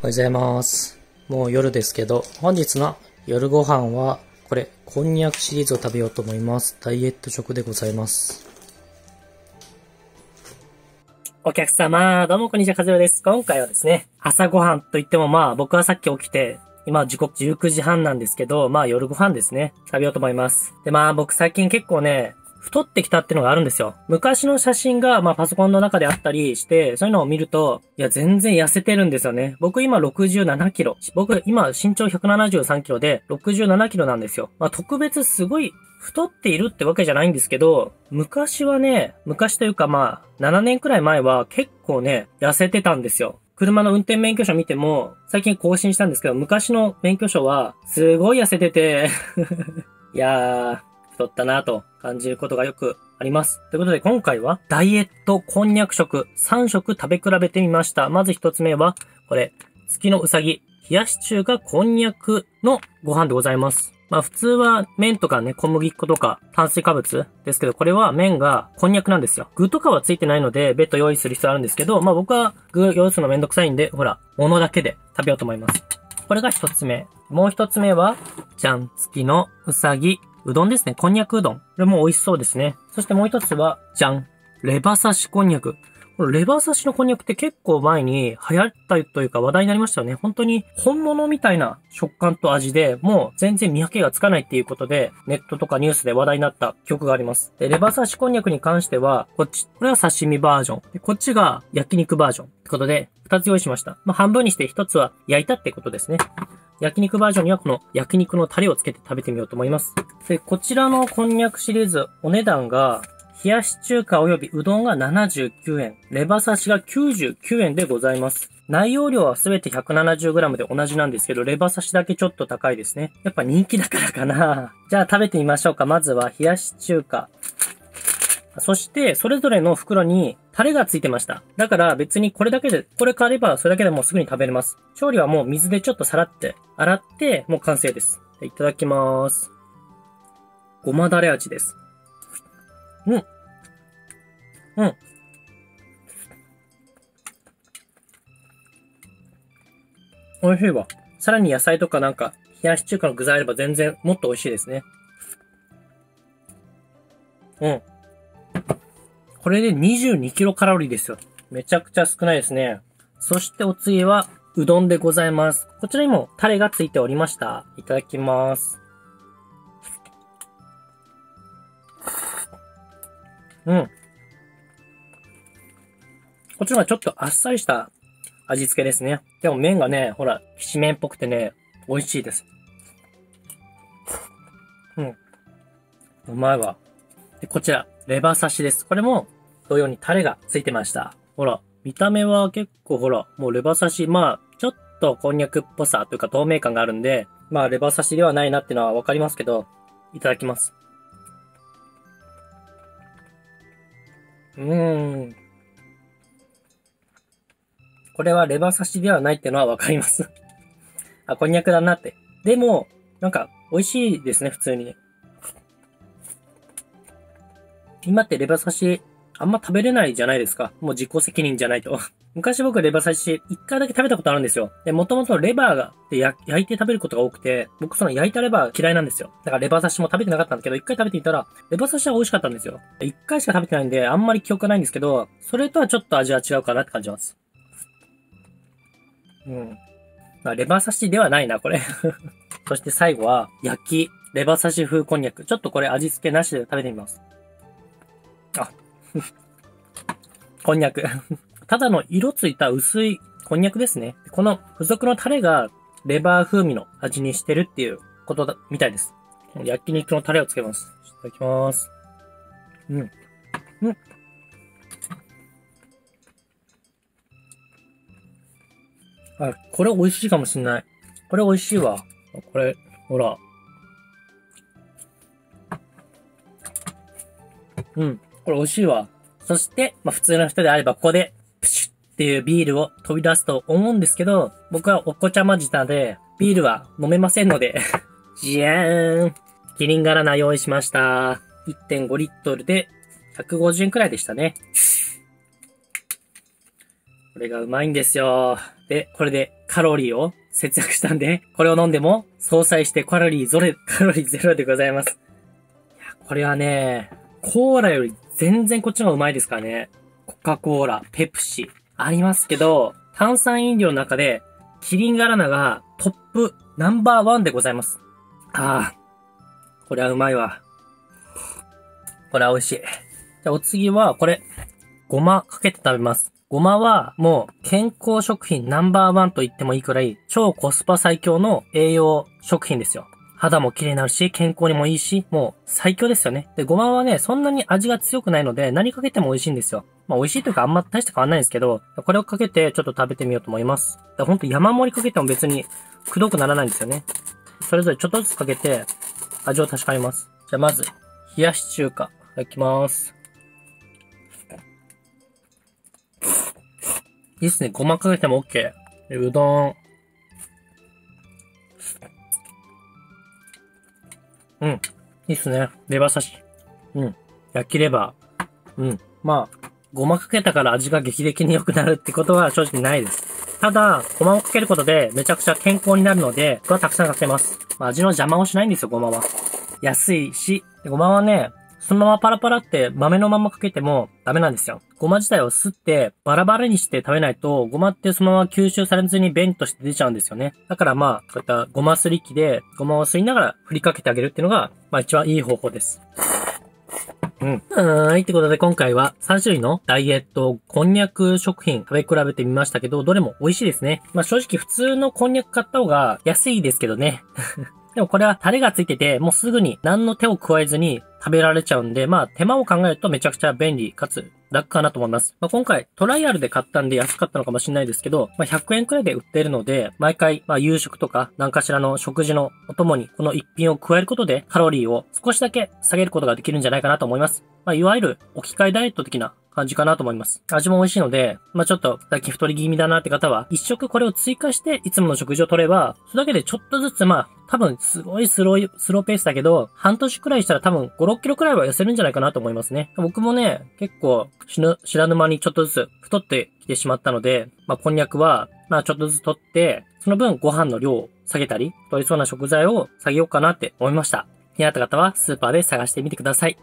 おはようございます。もう夜ですけど、本日の夜ご飯は、これ、こんにゃくシリーズを食べようと思います。ダイエット食でございます。お客様、どうもこんにちは、かずよです。今回はですね、朝ごはんと言ってもまあ僕はさっき起きて、今時刻19時半なんですけど、まあ夜ご飯ですね、食べようと思います。でまあ僕最近結構ね、太ってきたってのがあるんですよ。昔の写真がまあパソコンの中であったりして、そういうのを見ると、いや全然痩せてるんですよね。僕今67キロ。僕今身長173キロで67キロなんですよ。まあ特別すごい太っているってわけじゃないんですけど、昔はね、昔というかまあ、7年くらい前は結構ね、痩せてたんですよ。車の運転免許証見ても、最近更新したんですけど、昔の免許証は、すごい痩せてて、いやー、太ったなと感じることがよくあります。ということで今回は、ダイエットこんにゃく食3食食べ比べてみました。まず一つ目は、これ、月のうさぎ、冷やし中華こんにゃくのご飯でございます。まあ普通は麺とかね、小麦粉とか炭水化物ですけど、これは麺がこんにゃくなんですよ。具とかはついてないので、別途用意する必要あるんですけど、まあ僕は具用意するのめんどくさいんで、ほら、物だけで食べようと思います。これが一つ目。もう一つ目は、じゃん、月のうさぎ、うどんですね。こんにゃくうどん。これも美味しそうですね。そしてもう一つは、じゃん、レバ刺しこんにゃく。このレバ刺しのこんにゃくって結構前に流行ったというか話題になりましたよね。本当に本物みたいな食感と味で、もう全然見分けがつかないっていうことで、ネットとかニュースで話題になった記憶があります。で、レバ刺しこんにゃくに関しては、こっち、これは刺身バージョン。で、こっちが焼肉バージョン。ってことで、二つ用意しました。まあ、半分にして一つは焼いたってことですね。焼肉バージョンにはこの焼肉のタレをつけて食べてみようと思います。で、こちらのこんにゃくシリーズ、お値段が、冷やし中華及びうどんが79円、レバ刺しが99円でございます。内容量はすべて 170g で同じなんですけど、レバ刺しだけちょっと高いですね。やっぱ人気だからかな。じゃあ食べてみましょうか。まずは冷やし中華。そして、それぞれの袋にタレがついてました。だから別にこれだけで、これ買えばそれだけでもうすぐに食べれます。調理はもう水でちょっとさらって、洗って、もう完成です。いただきまーす。ごまだれ味です。うん。うん。美味しいわ。さらに野菜とかなんか、冷やし中華の具材あれば全然もっと美味しいですね。うん。これで22キロカロリーですよ。めちゃくちゃ少ないですね。そしてお次は、うどんでございます。こちらにもタレがついておりました。いただきます。うん。こちらはちょっとあっさりした味付けですね。でも麺がね、ほら、きしめんっぽくてね、美味しいです。うん。うまいわ。で、こちら、レバ刺しです。これも、同様にタレがついてました。ほら、見た目は結構ほら、もうレバ刺し、まあ、ちょっとこんにゃくっぽさというか透明感があるんで、まあ、レバ刺しではないなっていうのはわかりますけど、いただきます。うーん。これはレバ刺しではないっていうのはわかります。あ、こんにゃくだなって。でも、なんか、美味しいですね、普通に。今ってレバ刺し、あんま食べれないじゃないですか。もう自己責任じゃないと。昔僕レバ刺し、一回だけ食べたことあるんですよ。で、もともとレバーが、で焼いて食べることが多くて、僕その焼いたレバー嫌いなんですよ。だからレバー刺しも食べてなかったんだけど、一回食べてみたら、レバー刺しは美味しかったんですよ。一回しか食べてないんで、あんまり記憶ないんですけど、それとはちょっと味は違うかなって感じます。うん。まあ、レバー刺しではないな、これ。そして最後は、焼き、レバ刺し風こんにゃく。ちょっとこれ味付けなしで食べてみます。あ、こんにゃく。ただの色ついた薄いこんにゃくですね。この付属のタレがレバー風味の味にしてるっていうことだ、みたいです。焼肉のタレをつけます。いただきます。うん。うん。あ、これ美味しいかもしんない。これ美味しいわ。これ、ほら。うん。これ美味しいわ。そして、まあ普通の人であればここで、プシュッっていうビールを飛び出すと思うんですけど、僕はお子ちゃま舌で、ビールは飲めませんので、じゃーん。キリンガラナ用意しました。1.5リットルで150円くらいでしたね。これがうまいんですよ。で、これでカロリーを節約したんで、これを飲んでも相殺してカロリーゼロ、カロリーゼロでございます。いや、これはね、コーラより全然こっちの方がうまいですからね。コカ・コーラ、ペプシ、ありますけど、炭酸飲料の中で、キリンガラナがトップナンバーワンでございます。ああ、これはうまいわ。これは美味しい。じゃあお次は、これ、ごまかけて食べます。ごまはもう健康食品ナンバーワンと言ってもいいくらい超コスパ最強の栄養食品ですよ。肌も綺麗になるし、健康にもいいし、もう最強ですよね。で、ごまはね、そんなに味が強くないので、何かけても美味しいんですよ。まあ美味しいというかあんま大して変わんないんですけど、これをかけてちょっと食べてみようと思います。ほんと山盛りかけても別にくどくならないんですよね。それぞれちょっとずつかけて味を確かめます。じゃあまず、冷やし中華。いただきます。いいっすね。ごまかけても OK。うどん。うん。いいっすね。レバ刺し。うん。焼きレバー。うん。まあ、ごまかけたから味が劇的に良くなるってことは正直ないです。ただ、ごまをかけることでめちゃくちゃ健康になるので、僕はたくさんかけます。まあ、味の邪魔をしないんですよ、ごまは。安いし、ごまはね、そのままパラパラって豆のままかけてもダメなんですよ。ごま自体を吸ってバラバラにして食べないと、ごまってそのまま吸収されずに便として出ちゃうんですよね。だからまあ、こういったごますり器でごまを吸いながら振りかけてあげるっていうのが、まあ一番いい方法です。うん。はい。ってことで今回は3種類のダイエット、こんにゃく食品食べ比べてみましたけど、どれも美味しいですね。まあ正直普通のこんにゃく買った方が安いですけどね。でもこれはタレがついてて、もうすぐに何の手を加えずに食べられちゃうんで、まあ手間を考えるとめちゃくちゃ便利かつ楽かなと思います。まあ、今回トライアルで買ったんで安かったのかもしれないですけど、まあ、100円くらいで売ってるので、毎回、まあ、夕食とか何かしらの食事のお供にこの一品を加えることでカロリーを少しだけ下げることができるんじゃないかなと思います。まあ、いわゆる置き換えダイエット的な感じかなと思います。味も美味しいので、まあちょっと最近太り気味だなって方は、一食これを追加していつもの食事を取れば、それだけでちょっとずつまあ、多分すごいスロー、スローペースだけど、半年くらいしたら多分5、6キロくらいは痩せるんじゃないかなと思いますね。僕もね、結構死ぬ、知らぬ間にちょっとずつ太ってきてしまったので、まあこんにゃくは、まあちょっとずつ取って、その分ご飯の量を下げたり、取りそうな食材を下げようかなって思いました。気になった方はスーパーで探してみてください。